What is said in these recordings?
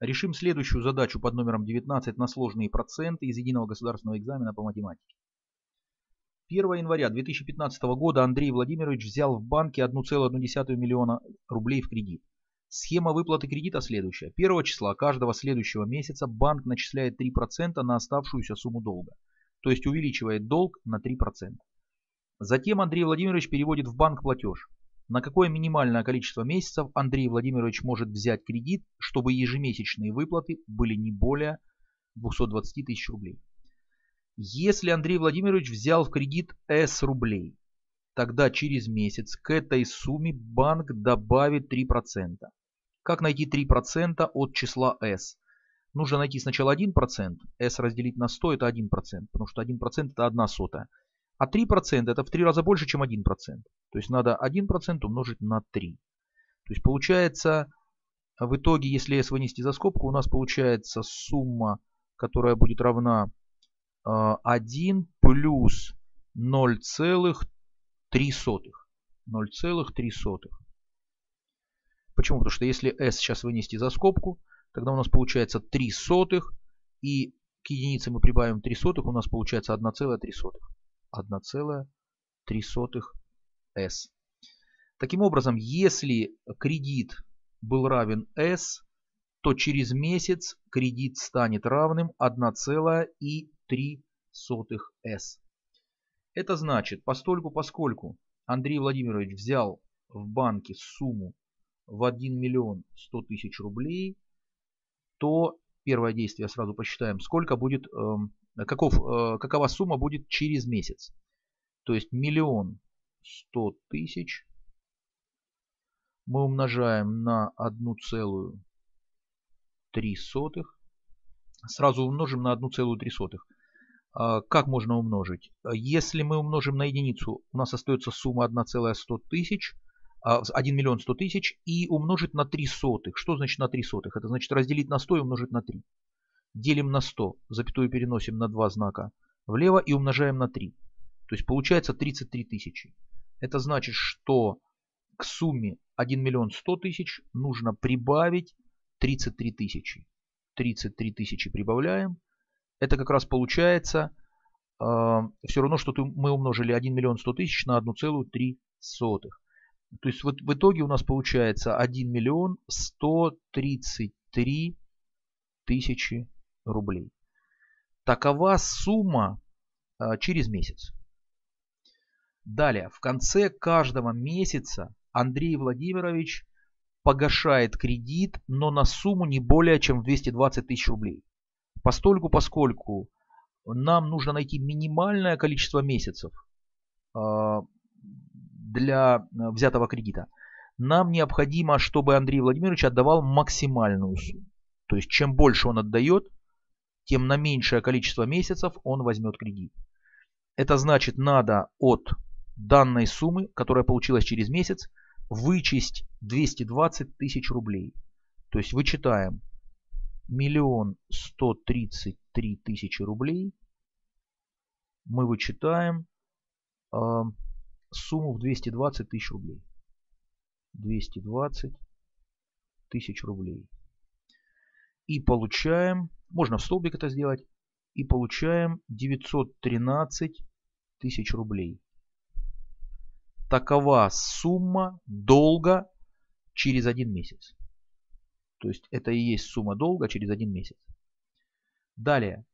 Решим следующую задачу под номером 19 на сложные проценты из единого государственного экзамена по математике. 1 января 2015 года Андрей Владимирович взял в банке 1,1 миллиона рублей в кредит. Схема выплаты кредита следующая. 1 числа каждого следующего месяца банк начисляет 3% на оставшуюся сумму долга. То есть увеличивает долг на 3%. Затем Андрей Владимирович переводит в банк платеж. На какое минимальное количество месяцев Андрей Владимирович может взять кредит, чтобы ежемесячные выплаты были не более 220 тысяч рублей. Если Андрей Владимирович взял в кредит S рублей, тогда через месяц к этой сумме банк добавит 3%. Как найти 3% от числа S? Нужно найти сначала 1%, S разделить на 100 это 1%, потому что 1% это 1 сотая. А 3% это в 3 раза больше, чем 1%. То есть надо 1% умножить на 3. То есть получается, в итоге, если S вынести за скобку, у нас получается сумма, которая будет равна 1 плюс 0,3. 0,3. Почему? Потому что если s сейчас вынести за скобку, тогда у нас получается 3 сотых. И к единице мы прибавим 3 сотых, у нас получается 1,3. 1,3 s. Таким образом, если кредит был равен s, то через месяц кредит станет равным 1,3 0,03s. Это значит, постольку поскольку Андрей Владимирович взял в банке сумму в 1 миллион 100 тысяч рублей, то первое действие сразу посчитаем, сколько будет, э, каков, э, какова сумма будет через месяц. То есть миллион 100 тысяч мы умножаем на 1,3. Сразу умножим на 1,3. А, как можно умножить? Если мы умножим на единицу, у нас остается сумма 1,100 тысяч, 1 а, миллион 100 тысяч и умножить на 3 сотых. Что значит на 3 сотых? Это значит разделить на 100 и умножить на 3. Делим на 100, запятую переносим на два знака влево и умножаем на 3. То есть получается 33 тысячи. Это значит, что к сумме 1 миллион 100 тысяч нужно прибавить 33 тысячи. 33 тысячи прибавляем это как раз получается э, все равно, что мы умножили 1 миллион 100 тысяч на 1,3. То есть вот в итоге у нас получается 1 миллион 133 тысячи рублей. Такова сумма э, через месяц. Далее, в конце каждого месяца Андрей Владимирович погашает кредит, но на сумму не более чем 220 тысяч рублей. Постольку, поскольку нам нужно найти минимальное количество месяцев а, для э, взятого кредита, нам необходимо, чтобы Андрей Владимирович отдавал максимальную сумму. То есть чем больше он отдает, тем на меньшее количество месяцев он возьмет кредит. Это значит, надо от данной суммы, которая получилась через месяц, вычесть 220 тысяч рублей. То есть вычитаем миллион сто тридцать три тысячи рублей мы вычитаем э, сумму в 220 тысяч рублей. 220 тысяч рублей. И получаем, можно в столбик это сделать, и получаем 913 тысяч рублей. Такова сумма долга через один месяц. То есть это и есть сумма долга через один месяц. Далее.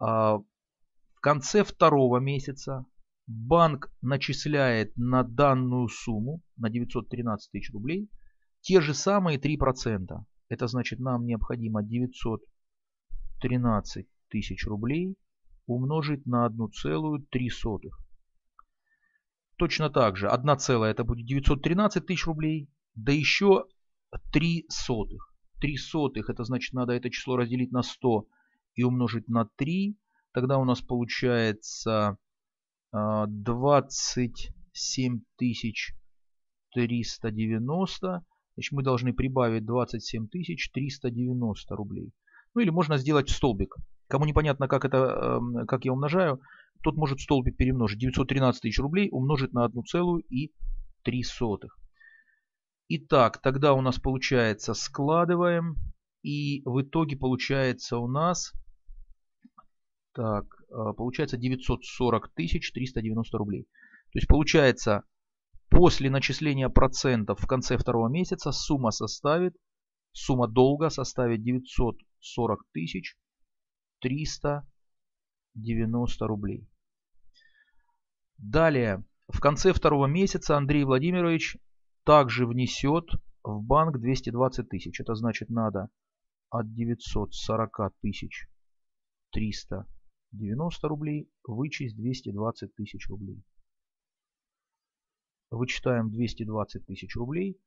А, в конце второго месяца банк начисляет на данную сумму, на 913 тысяч рублей, те же самые 3%. Это значит нам необходимо 913 тысяч рублей умножить на 1,3. Точно так же 1 целая это будет 913 тысяч рублей, да еще 3 сотых. 3 сотых, это значит надо это число разделить на 100 и умножить на 3. Тогда у нас получается 27 390. Значит, мы должны прибавить 27 390 рублей. Ну или можно сделать столбик. Кому непонятно, как, это, эм, как я умножаю, тот может столбик перемножить. 913 тысяч рублей умножить на 1,3. Итак, тогда у нас получается складываем И в итоге получается у нас, так, э, получается 940 тысяч 390 рублей. То есть получается после начисления процентов в конце второго месяца сумма составит, сумма долга составит 940 тысяч 390 рублей. Далее, в конце второго месяца Андрей Владимирович также внесет в банк 220 тысяч. Это значит надо от 940 тысяч 390 рублей вычесть 220 тысяч рублей. Вычитаем 220 тысяч рублей.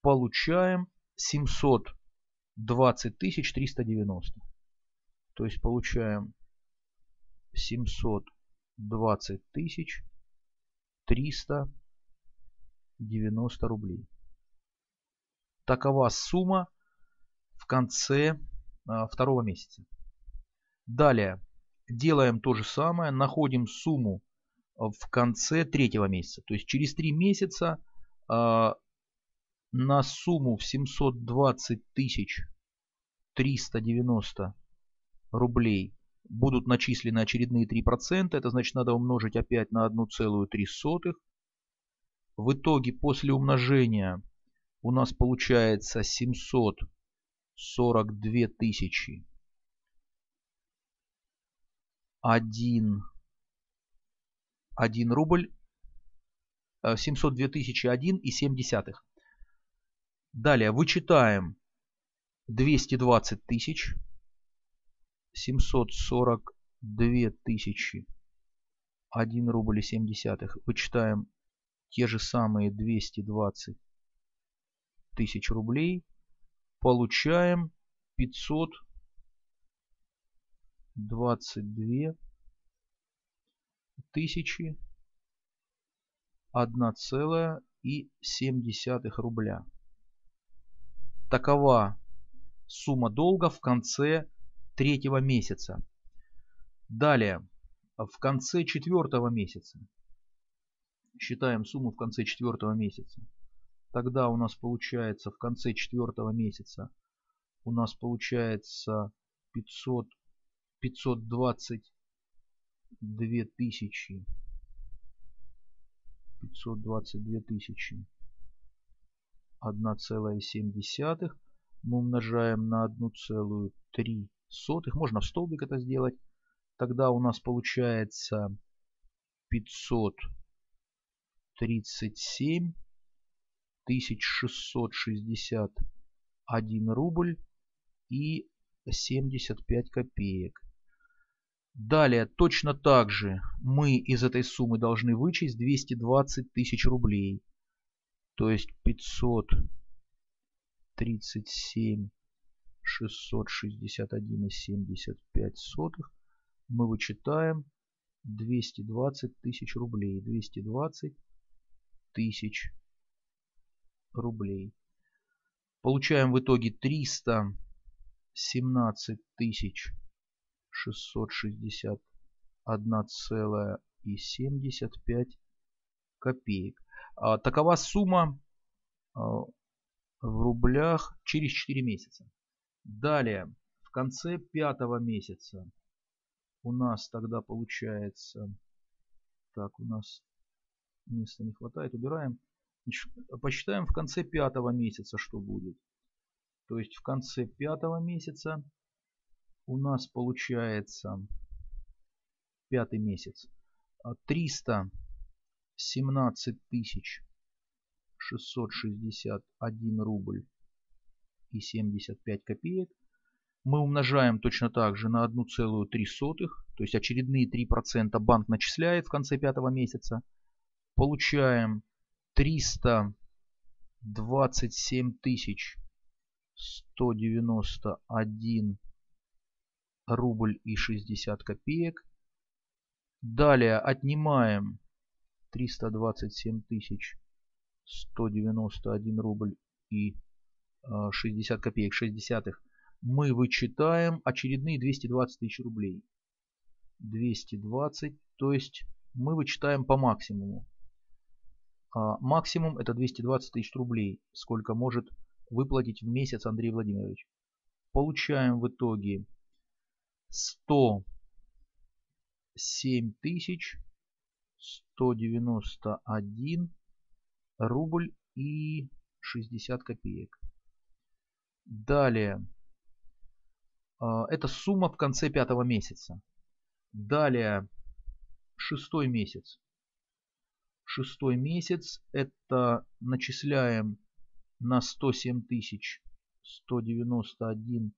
Получаем 720 тысяч 390. То есть получаем 720 тысяч 390 рублей. Такова сумма в конце а, второго месяца. Далее делаем то же самое, находим сумму в конце третьего месяца. То есть через три месяца э, на сумму в 720 тысяч 390 рублей будут начислены очередные 3%. Это значит надо умножить опять на 1,3. В итоге после умножения у нас получается 742 тысячи 1, 1 рубль 702 тысячи 1 и 7 десятых. Далее вычитаем 220 тысяч 742 тысячи 1 рубль и 7 десятых. Вычитаем те же самые 220 тысяч рублей. Получаем 522 тысячи 1,7 рубля. Такова сумма долга в конце третьего месяца. Далее, в конце четвертого месяца. Считаем сумму в конце четвертого месяца. Тогда у нас получается в конце четвертого месяца у нас получается 500, 522 тысячи 522 тысячи 1,7 мы умножаем на 1,3 сотых. Можно в столбик это сделать. Тогда у нас получается 537 1661 рубль и 75 копеек. Далее, точно так же мы из этой суммы должны вычесть 220 тысяч рублей. То есть 537 661,75 мы вычитаем 220 тысяч рублей. 220 тысяч рублей. Получаем в итоге 317 тысяч 661,75 копеек. А, такова сумма а, в рублях через 4 месяца. Далее, в конце пятого месяца у нас тогда получается... Так, у нас места не хватает, убираем. Посчитаем в конце пятого месяца, что будет. То есть в конце пятого месяца у нас получается пятый месяц 317 а, тысяч 661 рубль и 75 копеек. Мы умножаем точно так же на 1,3, то есть очередные 3% банк начисляет в конце пятого месяца. Получаем 327 тысяч 191 рубль и 60 копеек. Далее отнимаем 327 тысяч 191 рубль и 60 э, копеек 60 мы вычитаем очередные 220 тысяч рублей. 220 то есть мы вычитаем по максимуму. А максимум это 220 тысяч рублей сколько может выплатить в месяц Андрей Владимирович. Получаем в итоге 107 тысяч 191 рубль и 60 копеек. Далее. А, это сумма в конце пятого месяца. Далее. Шестой месяц. Шестой месяц. Это начисляем на 107 тысяч 191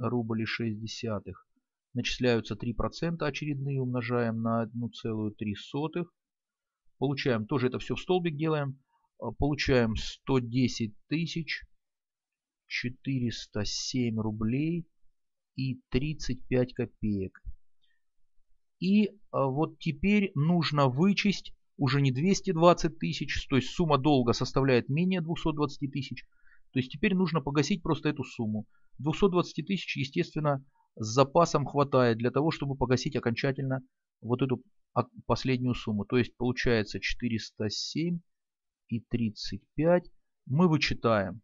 рубль и 6 десятых. Начисляются 3% очередные, умножаем на 1,3. Получаем, тоже это все в столбик делаем. А, получаем 110 тысяч 407 рублей и 35 копеек. И а, вот теперь нужно вычесть уже не 220 тысяч, то есть сумма долга составляет менее 220 тысяч. То есть теперь нужно погасить просто эту сумму. 220 тысяч, естественно, с запасом хватает для того, чтобы погасить окончательно вот эту последнюю сумму. То есть получается 407 и 35. Мы вычитаем,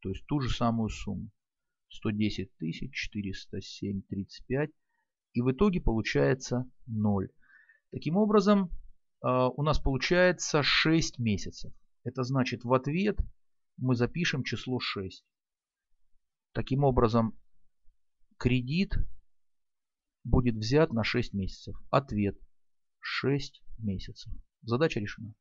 то есть ту же самую сумму. 110 тысяч 407 35. И в итоге получается 0. Таким образом, а, у нас получается 6 месяцев. Это значит в ответ мы запишем число 6. Таким образом, кредит будет взят на 6 месяцев. Ответ 6 месяцев. Задача решена.